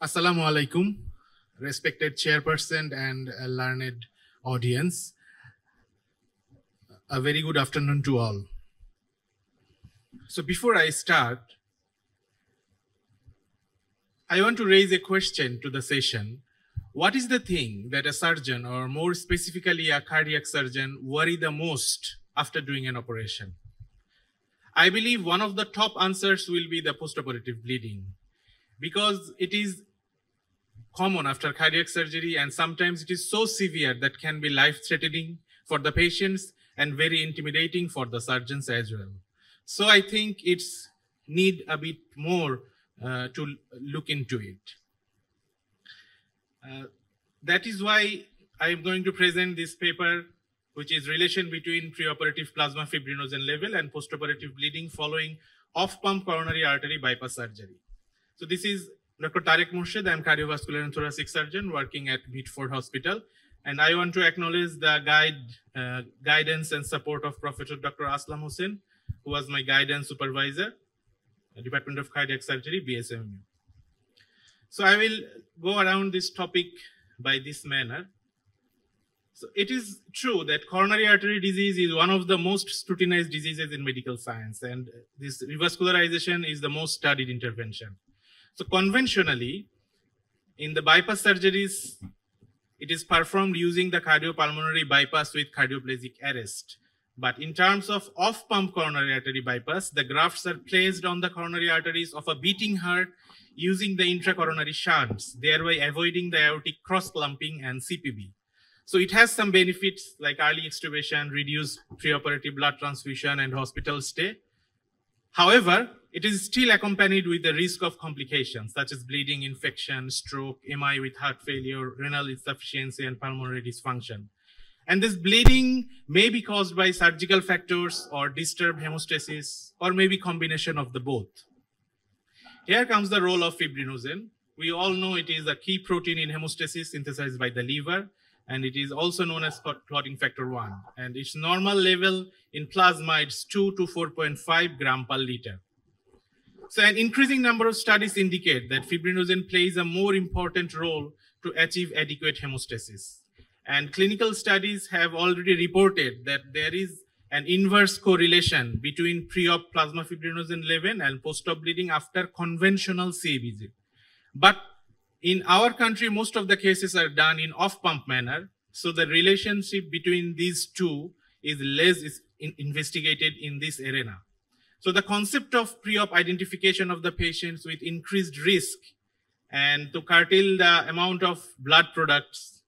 Assalamu alaikum, respected chairperson and learned audience. A very good afternoon to all. So before I start, I want to raise a question to the session. What is the thing that a surgeon, or more specifically a cardiac surgeon, worry the most after doing an operation? I believe one of the top answers will be the postoperative bleeding because it is common after cardiac surgery and sometimes it is so severe that can be life-threatening for the patients and very intimidating for the surgeons as well. So I think it's need a bit more uh, to look into it. Uh, that is why I am going to present this paper, which is relation between preoperative plasma fibrinogen level and postoperative bleeding following off-pump coronary artery bypass surgery. So this is Dr. Tareq Morshed. I'm cardiovascular and thoracic surgeon working at Mitford Hospital. And I want to acknowledge the guide, uh, guidance and support of Professor Dr. Aslam Hussain, who was my guidance supervisor, Department of Cardiac Surgery, BSMU. So I will go around this topic by this manner. So it is true that coronary artery disease is one of the most scrutinized diseases in medical science, and this revascularization is the most studied intervention. So conventionally, in the bypass surgeries, it is performed using the cardiopulmonary bypass with cardioplegic arrest. But in terms of off-pump coronary artery bypass, the grafts are placed on the coronary arteries of a beating heart using the intracoronary shunts, thereby avoiding the aortic cross-clamping and CPB. So it has some benefits like early extubation, reduced preoperative blood transfusion, and hospital stay. However, it is still accompanied with the risk of complications such as bleeding, infection, stroke, MI with heart failure, renal insufficiency, and pulmonary dysfunction. And this bleeding may be caused by surgical factors or disturbed hemostasis, or maybe combination of the both. Here comes the role of fibrinogen. We all know it is a key protein in hemostasis synthesized by the liver, and it is also known as clotting factor 1. And its normal level in plasma is 2 to 4.5 gram per liter. So an increasing number of studies indicate that fibrinogen plays a more important role to achieve adequate hemostasis. And clinical studies have already reported that there is an inverse correlation between pre-op plasma fibrinogen level and post-op bleeding after conventional CABG. But in our country, most of the cases are done in off-pump manner. So the relationship between these two is less in investigated in this arena. So the concept of pre-op identification of the patients with increased risk and to curtail the amount of blood products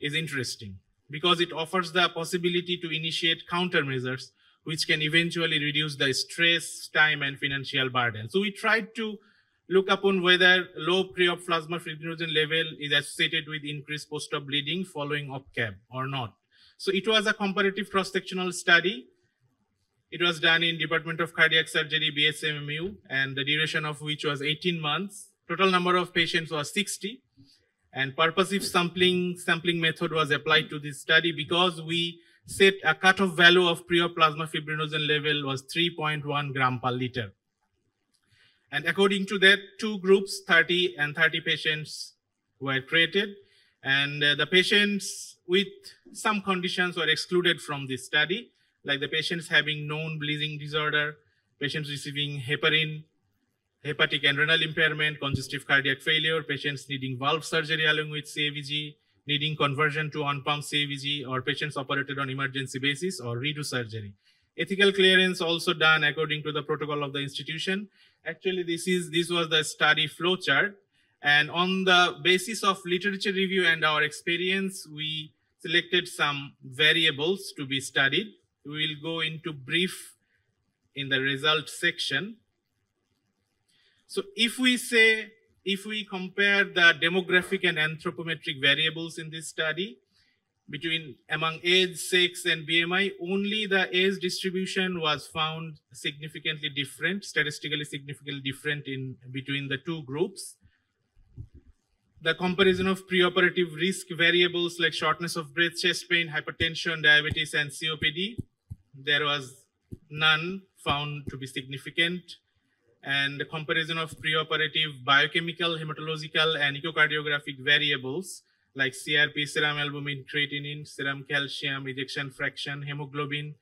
is interesting because it offers the possibility to initiate countermeasures which can eventually reduce the stress, time, and financial burden. So we tried to look upon whether low pre-op plasma fibrinogen level is associated with increased post-op bleeding following op-CAB or not. So it was a comparative cross-sectional study it was done in Department of Cardiac Surgery, BSMU, and the duration of which was 18 months. Total number of patients was 60. And purposive sampling, sampling method was applied to this study because we set a cutoff value of pre-op plasma fibrinogen level was 3.1 gram per liter. And according to that, two groups, 30 and 30 patients were created. And uh, the patients with some conditions were excluded from this study like the patients having known bleeding disorder, patients receiving heparin, hepatic and renal impairment, congestive cardiac failure, patients needing valve surgery along with CABG, needing conversion to on-pump CABG, or patients operated on emergency basis or redo surgery. Ethical clearance also done according to the protocol of the institution. Actually, this is this was the study flowchart. And on the basis of literature review and our experience, we selected some variables to be studied we will go into brief in the result section. So if we say, if we compare the demographic and anthropometric variables in this study, between among age, sex, and BMI, only the age distribution was found significantly different, statistically significantly different in between the two groups. The comparison of preoperative risk variables like shortness of breath, chest pain, hypertension, diabetes, and COPD there was none found to be significant. and the comparison of preoperative biochemical, hematological, and echocardiographic variables like CRP, serum albumin, creatinine, serum calcium, ejection fraction, hemoglobin,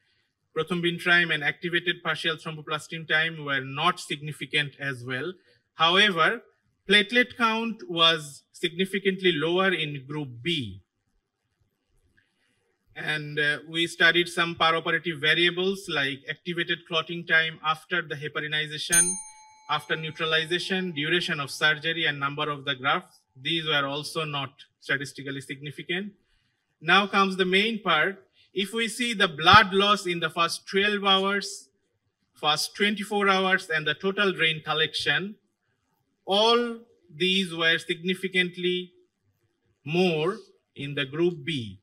prothrombin time, and activated partial thromboplastin time were not significant as well. However, platelet count was significantly lower in group B. And uh, we studied some paraoperative variables like activated clotting time after the heparinization, after neutralization, duration of surgery, and number of the grafts. These were also not statistically significant. Now comes the main part. If we see the blood loss in the first 12 hours, first 24 hours, and the total drain collection, all these were significantly more in the group B.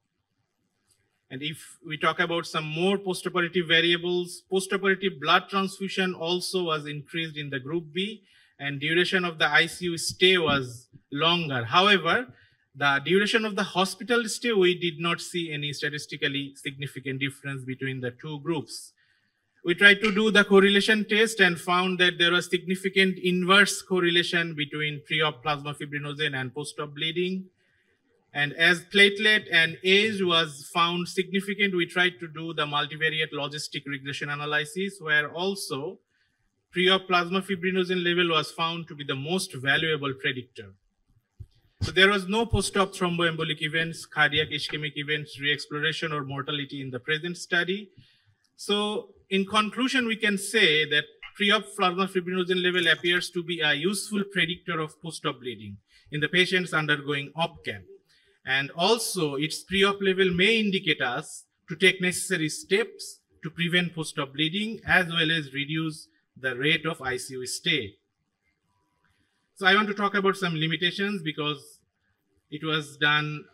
And if we talk about some more postoperative variables, postoperative blood transfusion also was increased in the group B and duration of the ICU stay was longer. However, the duration of the hospital stay, we did not see any statistically significant difference between the two groups. We tried to do the correlation test and found that there was significant inverse correlation between pre-op plasma fibrinogen and post-op bleeding. And as platelet and age was found significant, we tried to do the multivariate logistic regression analysis where also pre-op plasma fibrinogen level was found to be the most valuable predictor. So there was no post-op thromboembolic events, cardiac ischemic events, re-exploration or mortality in the present study. So in conclusion, we can say that pre-op plasma fibrinogen level appears to be a useful predictor of post-op bleeding in the patients undergoing OPCAB. And also its pre-op level may indicate us to take necessary steps to prevent post-op bleeding as well as reduce the rate of ICU stay. So I want to talk about some limitations because it was done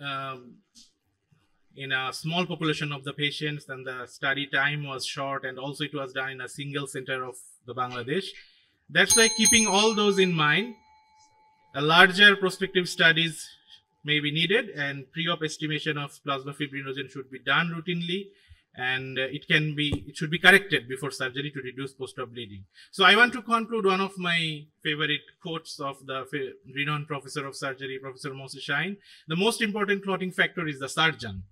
um, in a small population of the patients and the study time was short and also it was done in a single center of the Bangladesh. That's why keeping all those in mind, a larger prospective studies may be needed and pre-op estimation of plasma fibrinogen should be done routinely and uh, it can be it should be corrected before surgery to reduce post-op bleeding. So i want to conclude one of my favorite quotes of the renowned professor of surgery professor moses Schein. the most important clotting factor is the surgeon.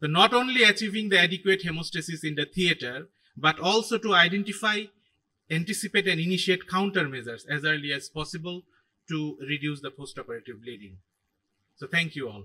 So not only achieving the adequate hemostasis in the theater but also to identify anticipate and initiate countermeasures as early as possible to reduce the post-operative bleeding. So thank you all